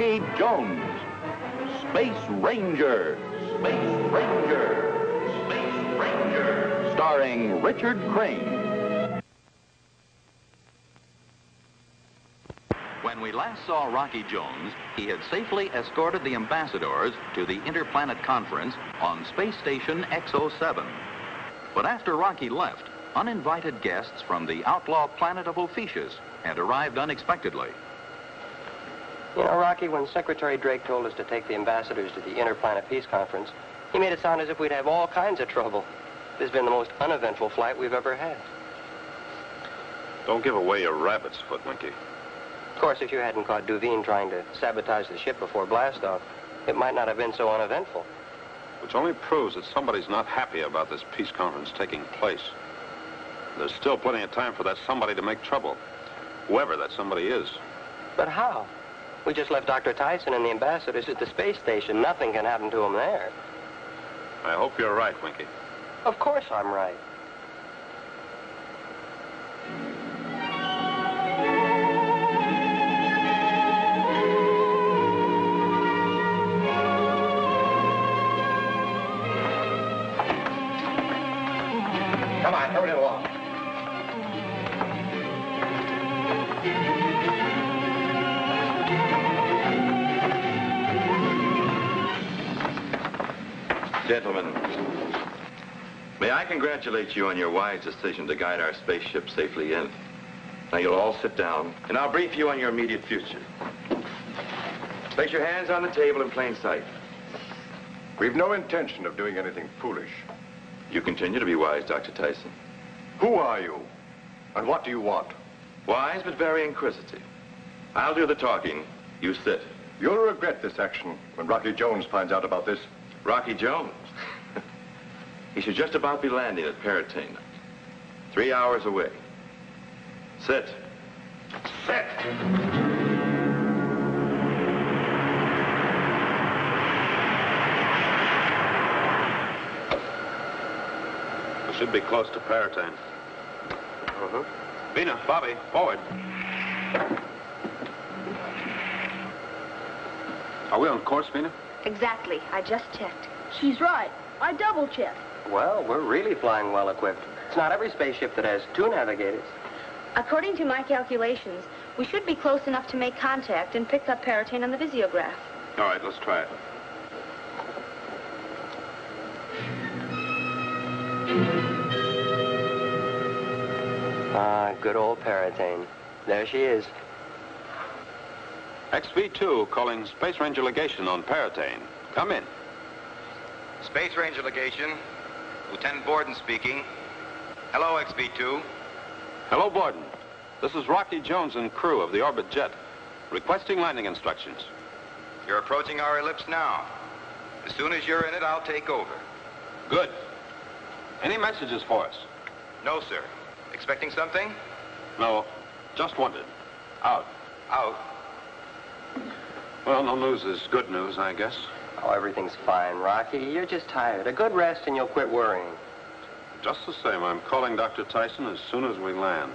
Rocky Jones, Space Ranger, Space Ranger, Space Ranger, starring Richard Crane. When we last saw Rocky Jones, he had safely escorted the ambassadors to the Interplanet Conference on Space Station X-07. But after Rocky left, uninvited guests from the outlaw planet of Ophiuchus had arrived unexpectedly. You know, Rocky, when Secretary Drake told us to take the ambassadors to the Interplanet Peace Conference, he made it sound as if we'd have all kinds of trouble. This has been the most uneventful flight we've ever had. Don't give away your rabbit's foot, Winky. Of course, if you hadn't caught Duveen trying to sabotage the ship before blastoff, it might not have been so uneventful. Which only proves that somebody's not happy about this peace conference taking place. There's still plenty of time for that somebody to make trouble. Whoever that somebody is. But how? We just left Dr. Tyson and the ambassadors at the space station. Nothing can happen to them there. I hope you're right, Winky. Of course I'm right. Gentlemen, may I congratulate you on your wise decision to guide our spaceship safely in. Now you'll all sit down, and I'll brief you on your immediate future. Place your hands on the table in plain sight. We've no intention of doing anything foolish. You continue to be wise, Dr. Tyson. Who are you? And what do you want? Wise, but very inquisitive. I'll do the talking. You sit. You'll regret this action when Rocky Jones finds out about this. Rocky Jones. he should just about be landing at Paratane. Three hours away. Sit. Sit! We should be close to Paratane. Uh-huh. Vena, Bobby, forward. Are we on course, Vena? Exactly. I just checked. She's right. I double checked. Well, we're really flying well equipped. It's not every spaceship that has two navigators. According to my calculations, we should be close enough to make contact and pick up Paratane on the visiograph. All right, let's try it. Ah, good old Paratane. There she is. XV2 calling Space Ranger Legation on Paratane. Come in. Space Ranger Legation. Lieutenant Borden speaking. Hello, XV2. Hello, Borden. This is Rocky Jones and crew of the Orbit Jet, requesting landing instructions. You're approaching our ellipse now. As soon as you're in it, I'll take over. Good. Any messages for us? No, sir. Expecting something? No, just wanted. Out. Out. Well, no news is good news, I guess. Oh, everything's fine, Rocky. You're just tired. A good rest and you'll quit worrying. Just the same, I'm calling Dr. Tyson as soon as we land.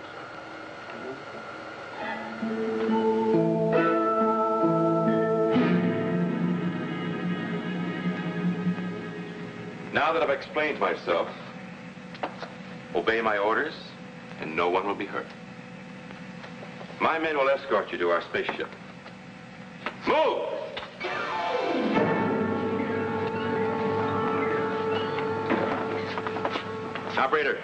Now that I've explained myself, obey my orders, and no one will be hurt. My men will escort you to our spaceship. Move! Operator.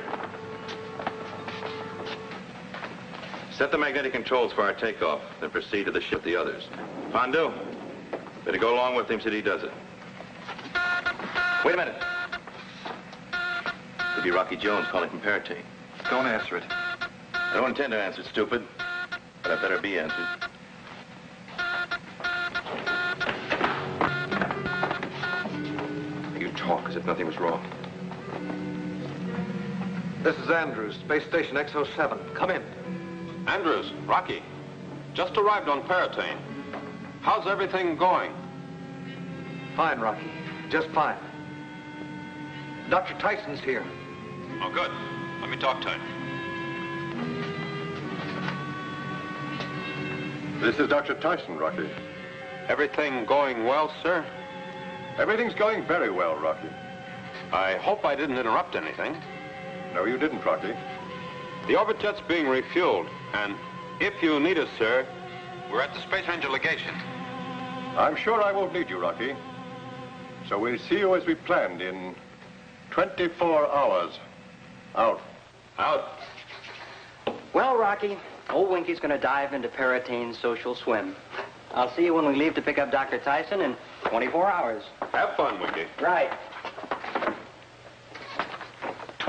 Set the magnetic controls for our takeoff, then proceed to the ship the others. Pondu, better go along with him till he does it. Wait a minute. Could be Rocky Jones calling from Paratane. Don't answer it. I don't intend to answer, stupid. But I better be answered. Talk if nothing was wrong. This is Andrews, Space Station X-07. Come in. Andrews, Rocky, just arrived on Paratane. How's everything going? Fine, Rocky. Just fine. Dr. Tyson's here. Oh, good. Let me talk to him. This is Dr. Tyson, Rocky. Everything going well, sir? Everything's going very well, Rocky. I hope I didn't interrupt anything. No, you didn't, Rocky. The orbit jet's being refueled, and if you need us, sir, we're at the Space Ranger legation. I'm sure I won't need you, Rocky. So we'll see you as we planned in 24 hours. Out. Out. Well, Rocky, old Winky's going to dive into Paratane's social swim. I'll see you when we leave to pick up Dr. Tyson in 24 hours. Have fun, Winky. Right.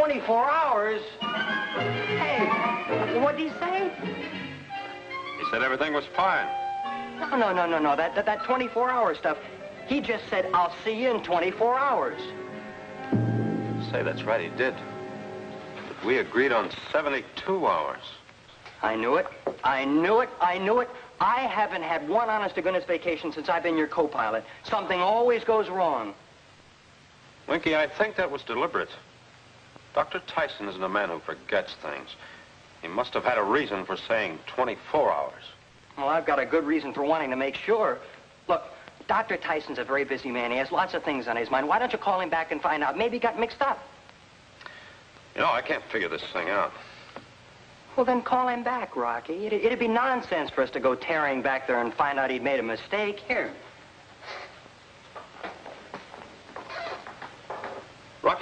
24 hours? Hey, what'd he say? He said everything was fine. No, no, no, no, no. That, that, that 24-hour stuff. He just said, I'll see you in 24 hours. Say, that's right, he did. But we agreed on 72 hours. I knew it. I knew it. I knew it. I haven't had one honest-to-goodness vacation since I've been your co-pilot. Something always goes wrong. Winky, I think that was deliberate. Dr. Tyson isn't a man who forgets things. He must have had a reason for saying 24 hours. Well, I've got a good reason for wanting to make sure. Look, Dr. Tyson's a very busy man. He has lots of things on his mind. Why don't you call him back and find out? Maybe he got mixed up. You know, I can't figure this thing out. Well, then call him back, Rocky. It'd, it'd be nonsense for us to go tearing back there and find out he'd made a mistake. Here.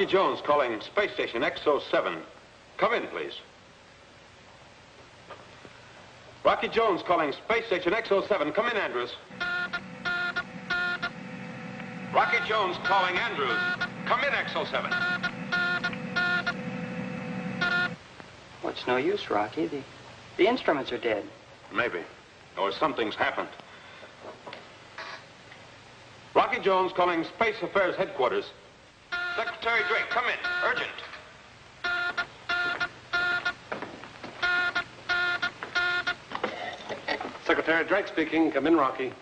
Rocky Jones calling Space Station XO7. Come in, please. Rocky Jones calling Space Station XO7. Come in, Andrews. Rocky Jones calling Andrews. Come in, XO7. Well, it's no use, Rocky. The, the instruments are dead. Maybe. Or something's happened. Rocky Jones calling Space Affairs Headquarters. Secretary Drake, come in. Urgent. Secretary Drake speaking. Come in, Rocky.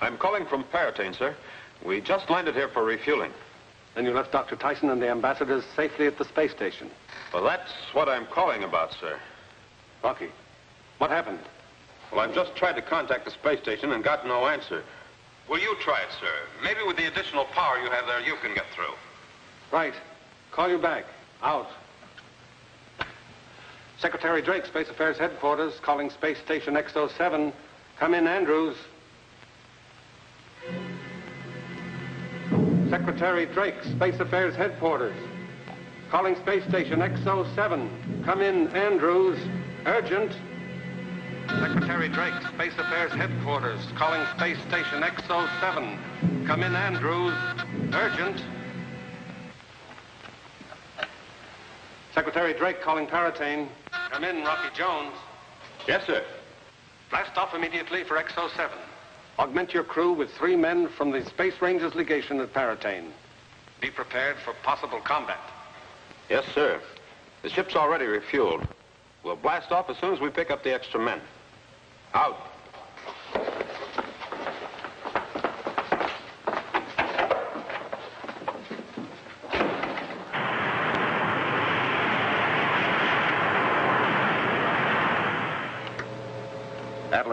I'm calling from Paratane, sir. We just landed here for refueling. Then you left Dr. Tyson and the ambassadors safely at the space station. Well, that's what I'm calling about, sir. Rocky, what happened? Well, I've just tried to contact the space station and got no answer. Will you try it, sir? Maybe with the additional power you have there, you can get through. Right. Call you back. Out. Secretary Drake, Space Affairs Headquarters, calling Space Station X07. Come in, Andrews. Secretary Drake, Space Affairs Headquarters. Calling Space Station X07. Come in, Andrews. Urgent. Secretary Drake, Space Affairs Headquarters. Calling Space Station X07. Come in, Andrews. Urgent. Secretary Drake calling Paratane. Come in, Rocky Jones. Yes, sir. Blast off immediately for XO7. Augment your crew with three men from the Space Rangers Legation at Paratane. Be prepared for possible combat. Yes, sir. The ship's already refueled. We'll blast off as soon as we pick up the extra men. Out.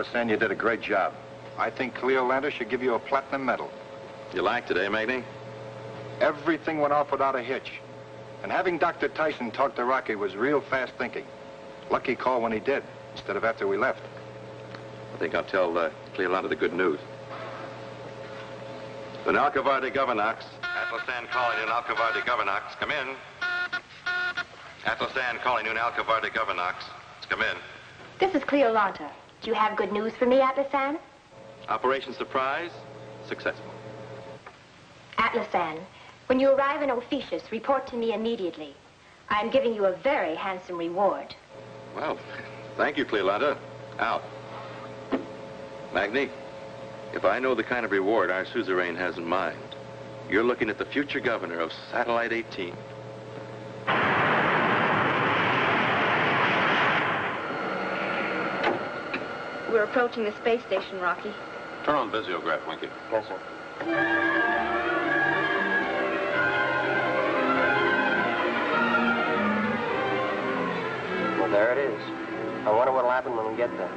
Atlasan, you did a great job. I think Cleolanthe should give you a platinum medal. You liked it, eh, Magny? Everything went off without a hitch. And having Dr. Tyson talk to Rocky was real fast thinking. Lucky call when he did, instead of after we left. I think I'll tell uh, Cleolanthe the good news. Nunalkavar de Governax. Atlasan calling Nunalkavar de Governax. Come in. Atlasan calling Nunalkavar de Governax. Come in. This is Cleolanthe. Do you have good news for me, Atlasan? Operation Surprise, successful. Atlasan, when you arrive in Ophiuchus, report to me immediately. I am giving you a very handsome reward. Well, thank you, Cleolanthe. Out. Magni, if I know the kind of reward our suzerain has in mind, you're looking at the future governor of Satellite 18. We're approaching the space station, Rocky. Turn on visiograph, Winky. Yes, sir. Well, there it is. I wonder what'll happen when we get there.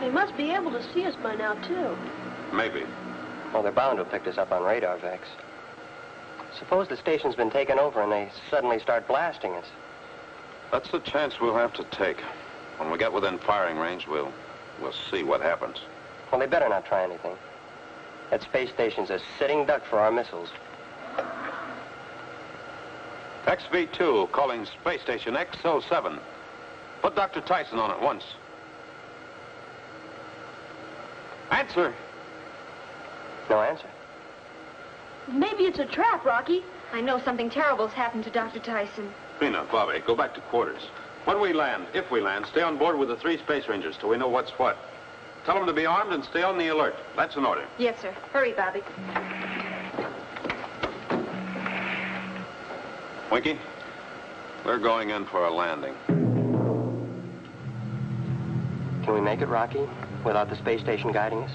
They must be able to see us by now, too. Maybe. Well, they're bound to have picked us up on radar, Vex. Suppose the station's been taken over and they suddenly start blasting us. That's the chance we'll have to take. When we get within firing range, we'll, we'll see what happens. Well, they better not try anything. That space station's a sitting duck for our missiles. XV-2 calling space station X07. Put Dr. Tyson on at once. Answer. No answer. Maybe it's a trap, Rocky. I know something terrible's happened to Dr. Tyson. Trina, Bobby, go back to quarters. When we land, if we land, stay on board with the three space rangers till we know what's what. Tell them to be armed and stay on the alert. That's an order. Yes, sir. Hurry, Bobby. Winky, we're going in for a landing. Can we make it, Rocky, without the space station guiding us?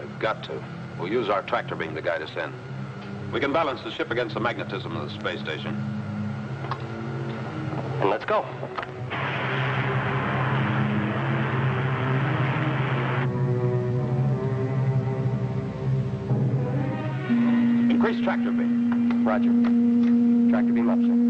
We've got to. We'll use our tractor beam to guide us in. We can balance the ship against the magnetism of the space station. And let's go. Increase tractor beam. Roger. Tractor beam up, sir.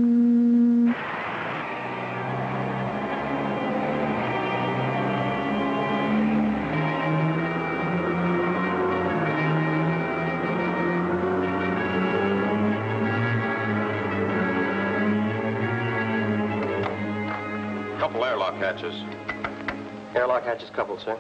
Hatches. Airlock hatches coupled, sir.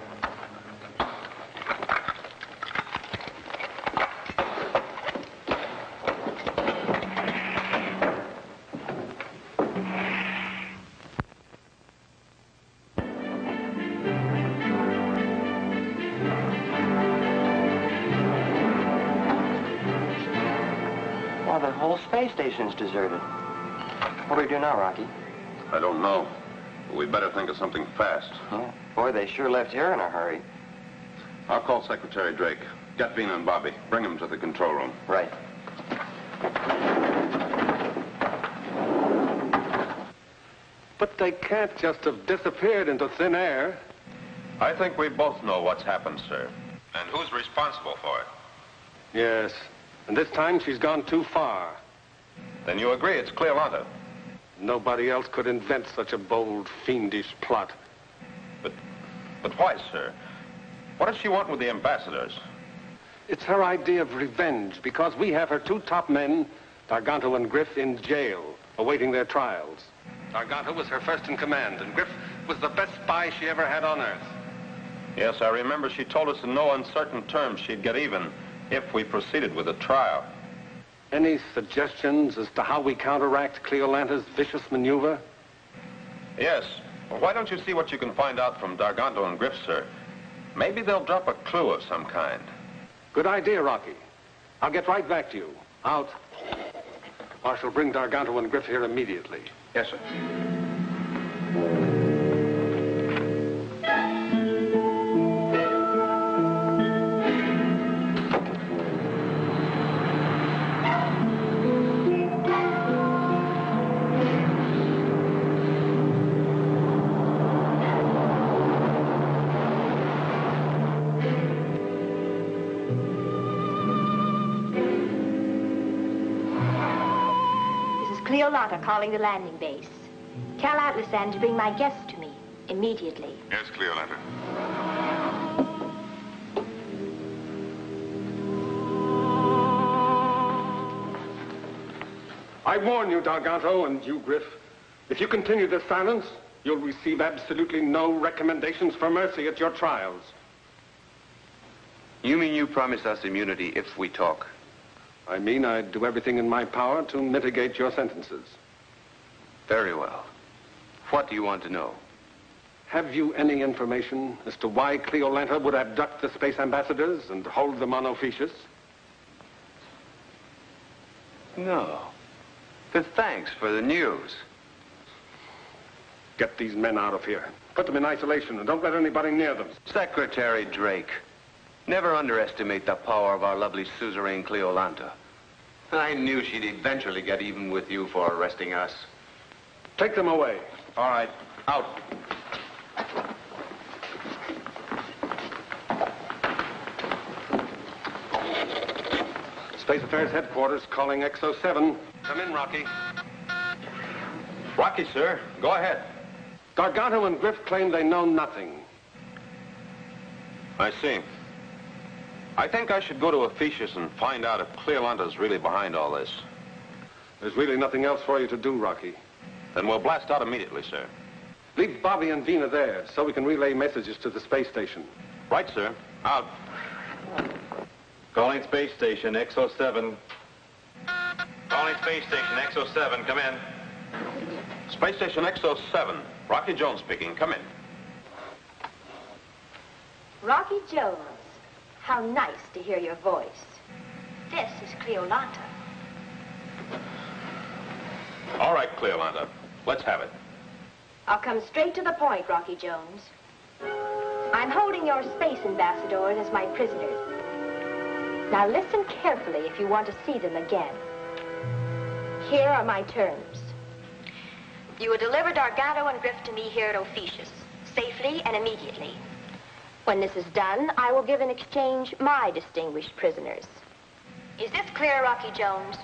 Well, the whole space station's deserted. What do we do now, Rocky? I don't know. But we better think of something fast. Yeah. Boy, they sure left here in a hurry. I'll call Secretary Drake. Get Vena and Bobby. Bring them to the control room. Right. But they can't just have disappeared into thin air. I think we both know what's happened, sir. And who's responsible for it? Yes. And this time she's gone too far. Then you agree it's Cleolanthe. Nobody else could invent such a bold, fiendish plot. But, but why, sir? What does she want with the ambassadors? It's her idea of revenge because we have her two top men, Darganto and Griff, in jail, awaiting their trials. Darganto was her first in command, and Griff was the best spy she ever had on Earth. Yes, I remember she told us in no uncertain terms she'd get even if we proceeded with the trial. Any suggestions as to how we counteract Cleolanthe's vicious maneuver? Yes. Well, why don't you see what you can find out from Darganto and Griff, sir? Maybe they'll drop a clue of some kind. Good idea, Rocky. I'll get right back to you. Out. Shall bring Darganto and Griff here immediately. Yes, sir. This is Cleolanthe calling the landing base. Tell Atlasan to bring my guests to me immediately. Yes, Cleolanthe. I warn you, Darganto, and you, Griff. If you continue this silence, you'll receive absolutely no recommendations for mercy at your trials. You mean you promise us immunity if we talk? I mean, I'd do everything in my power to mitigate your sentences. Very well. What do you want to know? Have you any information as to why Cleolanthe would abduct the space ambassadors and hold them on Ophiuchus? No. But thanks for the news. Get these men out of here. Put them in isolation and don't let anybody near them. Secretary Drake, never underestimate the power of our lovely suzerain Cleolanthe. I knew she'd eventually get even with you for arresting us. Take them away. All right. Out. Space Affairs Headquarters calling XO7. Come in, Rocky. Rocky, sir. Go ahead. Darganto and Griff claim they know nothing. I see. I think I should go to Ophiuchus and find out if Cleolanthe's really behind all this. There's really nothing else for you to do, Rocky. Then we'll blast out immediately, sir. Leave Bobby and Vena there so we can relay messages to the space station. Right, sir. Out. Calling space station XO7. Calling space station XO7. Come in. Space Station XO7. Rocky Jones speaking. Come in. Rocky Jones, how nice to hear your voice. This is Cleolanthe. All right, Cleolanthe. Let's have it. I'll come straight to the point, Rocky Jones. I'm holding your space ambassadors as my prisoners. Now listen carefully if you want to see them again. Here are my terms. You will deliver Darganto and Griff to me here at Ophiuchus, safely and immediately. When this is done, I will give in exchange my distinguished prisoners. Is this clear, Rocky Jones?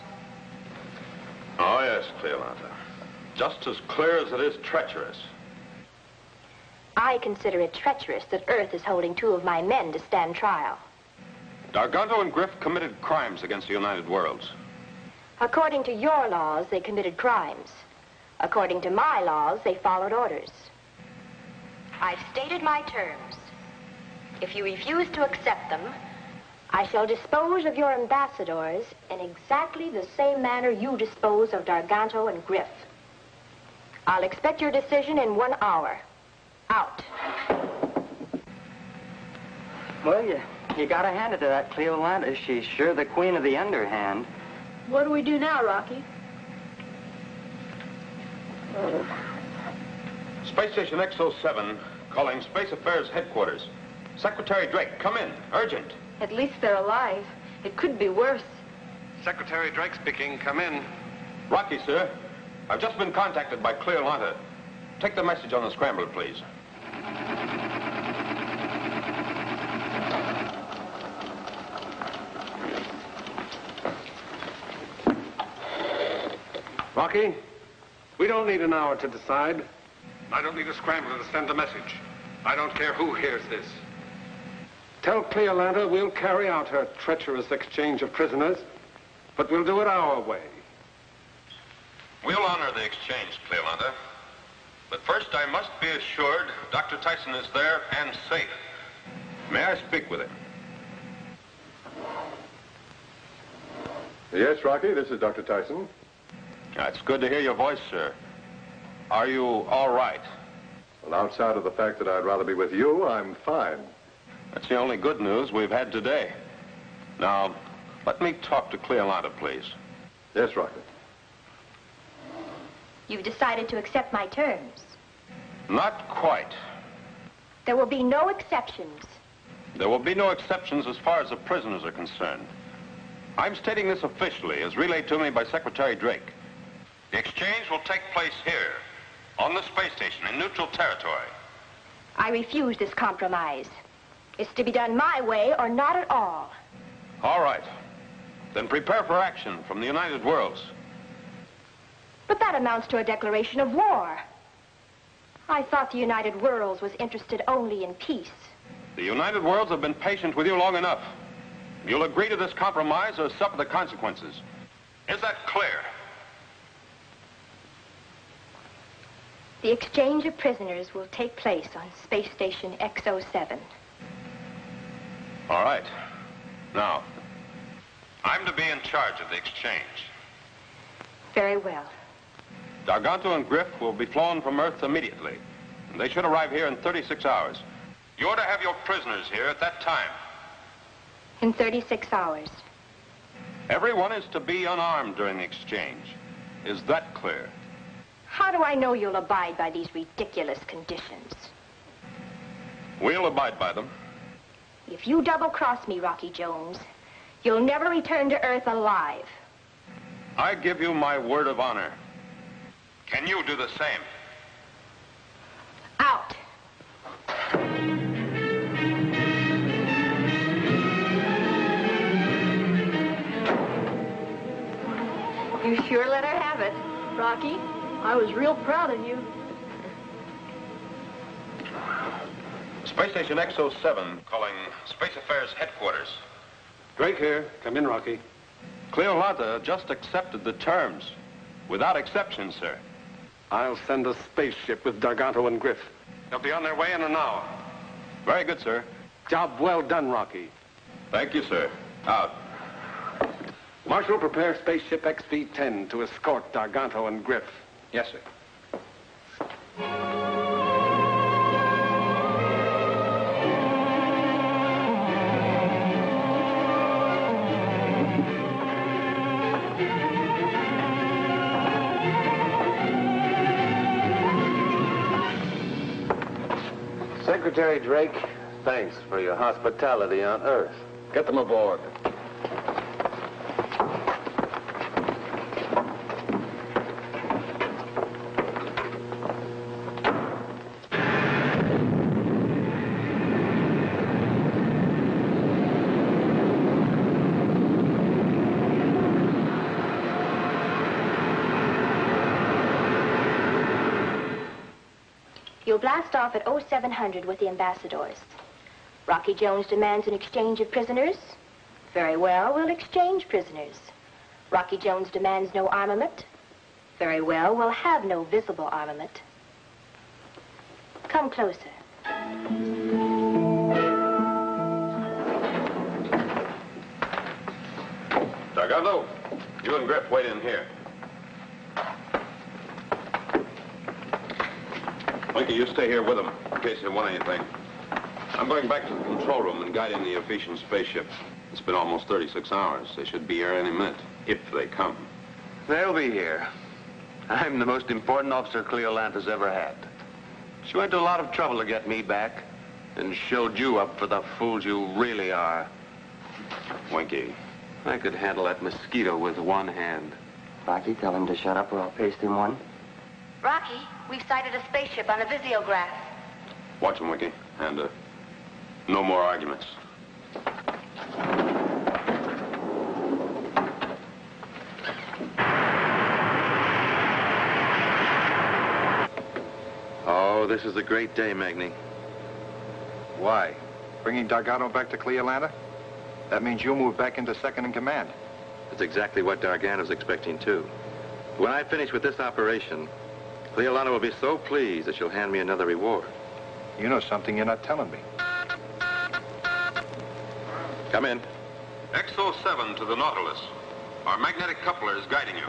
Oh, yes, Cleolanthe. Just as clear as it is treacherous. I consider it treacherous that Earth is holding two of my men to stand trial. Darganto and Griff committed crimes against the United Worlds. According to your laws, they committed crimes. According to my laws, they followed orders. I've stated my terms. If you refuse to accept them, I shall dispose of your ambassadors in exactly the same manner you dispose of Darganto and Griff. I'll expect your decision in one hour. Out. Well, you, you gotta hand it to that Cleolanthe. She's sure the queen of the underhand. What do we do now, Rocky? Space Station XO7 calling Space Affairs Headquarters. Secretary Drake, come in. Urgent. At least they're alive. It could be worse. Secretary Drake speaking. Come in. Rocky, sir. I've just been contacted by Cleolanthe. Take the message on the scrambler, please. Rocky, we don't need an hour to decide. I don't need a scrambler to send the message. I don't care who hears this. Tell Cleolanthe we'll carry out her treacherous exchange of prisoners, but we'll do it our way. We'll honor the exchange, Cleolanthe. But first, I must be assured Dr. Tyson is there and safe. May I speak with him? Yes, Rocky, this is Dr. Tyson. It's good to hear your voice, sir. Are you all right? Well, outside of the fact that I'd rather be with you, I'm fine. That's the only good news we've had today. Now, let me talk to Cleolanthe, please. Yes, Rocky. You've decided to accept my terms. Not quite. There will be no exceptions. There will be no exceptions as far as the prisoners are concerned. I'm stating this officially, as relayed to me by Secretary Drake. The exchange will take place here, on the space station, in neutral territory. I refuse this compromise. It's to be done my way or not at all. All right. Then prepare for action from the United Worlds. But that amounts to a declaration of war. I thought the United Worlds was interested only in peace. The United Worlds have been patient with you long enough. You'll agree to this compromise or suffer the consequences. Is that clear? The exchange of prisoners will take place on Space Station XO7. All right. Now, I'm to be in charge of the exchange. Very well. Darganto and Griff will be flown from Earth immediately. And they should arrive here in 36 hours. You're to have your prisoners here at that time. In 36 hours. Everyone is to be unarmed during the exchange. Is that clear? How do I know you'll abide by these ridiculous conditions? We'll abide by them. If you double-cross me, Rocky Jones, you'll never return to Earth alive. I give you my word of honor. Can you do the same? Out. You sure let her have it. Rocky, I was real proud of you. Space Station XO7 calling Space Affairs Headquarters. Drake here. Come in, Rocky. Cleolanthe just accepted the terms. Without exception, sir. I'll send a spaceship with Darganto and Griff. They'll be on their way in an hour. Very good, sir. Job well done, Rocky. Thank you, sir. Out. Marshal, prepare spaceship XV-10 to escort Darganto and Griff. Yes, sir. Secretary Drake, thanks for your hospitality on Earth. Get them aboard. Blast off at 0700 with the ambassadors. Rocky Jones demands an exchange of prisoners. Very well, we'll exchange prisoners. Rocky Jones demands no armament. Very well, we'll have no visible armament. Come closer. Darganto, you and Griff wait in here. Winky, you stay here with them in case they want anything. I'm going back to the control room and guiding the Ophiuchan spaceship. It's been almost 36 hours. They should be here any minute, if they come. They'll be here. I'm the most important officer Cleolanthe's ever had. She went to a lot of trouble to get me back and showed you up for the fools you really are. Winky. I could handle that mosquito with one hand. Rocky, tell him to shut up or I'll paste him one. Rocky, we've sighted a spaceship on a visiograph. Watch him, Winky. And, uh, no more arguments. Oh, this is a great day, Magni. Why? Bringing Darganto back to Cleolanthe? That means you'll move back into second in command. That's exactly what Darganto's expecting, too. When I finish with this operation, Cleolanthe will be so pleased that she'll hand me another reward. You know something you're not telling me. Come in. XO7 to the Nautilus. Our magnetic coupler is guiding you.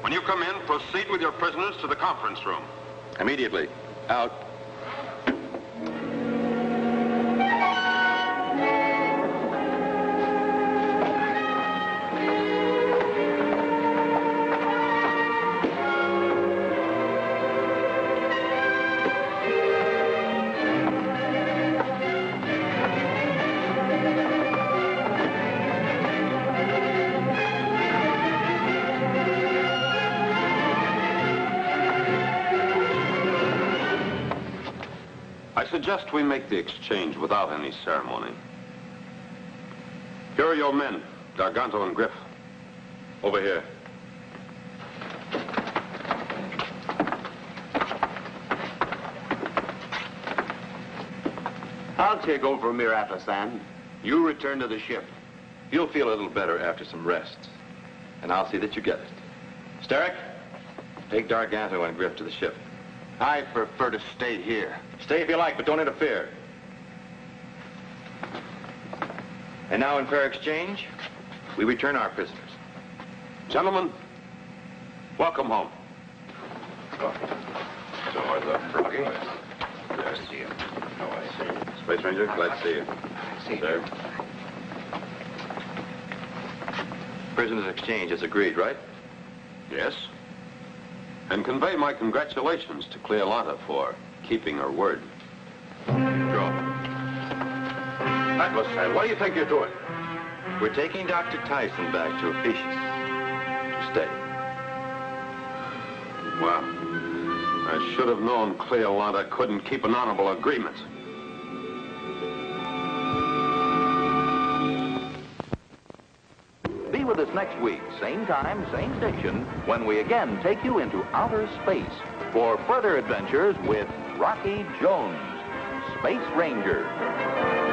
When you come in, proceed with your prisoners to the conference room. Immediately. Out. Suggest we make the exchange without any ceremony. Here are your men, Darganto and Griff. Over here. I'll take over Mir Atlasan. You return to the ship. You'll feel a little better after some rest. And I'll see that you get it. Starrick, take Darganto and Griff to the ship. I prefer to stay here. Stay if you like, but don't interfere. And now, in fair exchange, we return our prisoners. Gentlemen, welcome home. So are the Rocky? Yes, dear. Oh, I see. Space Ranger, glad to see you. See. Sir. Prisoners exchange is agreed, right? Yes. And convey my congratulations to Cleolanthe for keeping her word. Draw. Atlasan, what do you think you're doing? We're taking Dr. Tyson back to Ophiuchus to stay. Well, I should have known Cleolanthe couldn't keep an honorable agreement. Next week, same time, same station, when we again take you into outer space for further adventures with Rocky Jones, Space Ranger.